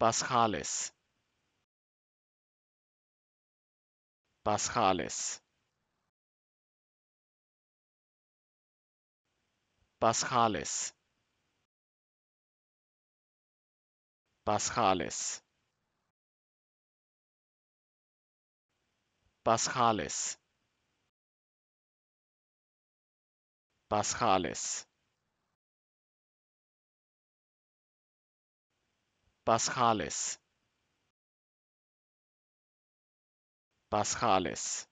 Paschalis, Paschalis, Paschalis, Paschalis, Paschalis, Paschalis, Paschalis, Paschalis